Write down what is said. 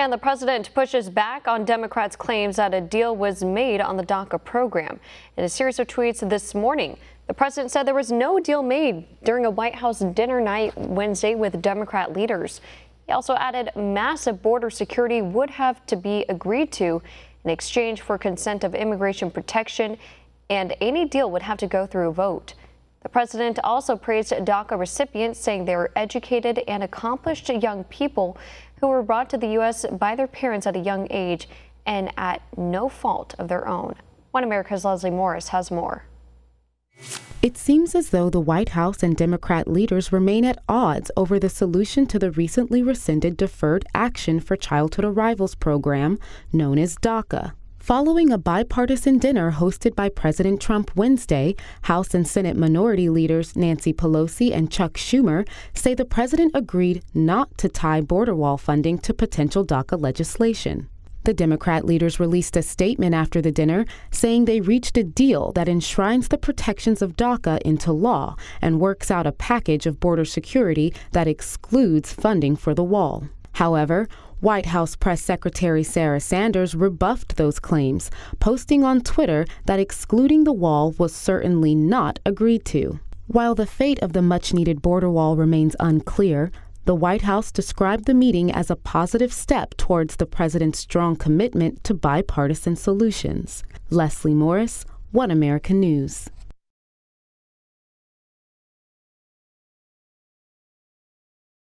And the president pushes back on Democrats' claims that a deal was made on the DACA program. In a series of tweets this morning, the president said there was no deal made during a White House dinner night Wednesday with Democrat leaders. He also added massive border security would have to be agreed to in exchange for consent of immigration protection, and any deal would have to go through a vote. The president also praised DACA recipients, saying they were educated and accomplished young people who were brought to the U.S. by their parents at a young age and at no fault of their own. One America's Leslie Morris has more. It seems as though the White House and Democrat leaders remain at odds over the solution to the recently rescinded Deferred Action for Childhood Arrivals program, known as DACA. Following a bipartisan dinner hosted by President Trump Wednesday, House and Senate minority leaders Nancy Pelosi and Chuck Schumer say the president agreed not to tie border wall funding to potential DACA legislation. The Democrat leaders released a statement after the dinner saying they reached a deal that enshrines the protections of DACA into law and works out a package of border security that excludes funding for the wall. However, White House Press Secretary Sarah Sanders rebuffed those claims, posting on Twitter that excluding the wall was certainly not agreed to. While the fate of the much needed border wall remains unclear, the White House described the meeting as a positive step towards the president's strong commitment to bipartisan solutions. Leslie Morris, One America News.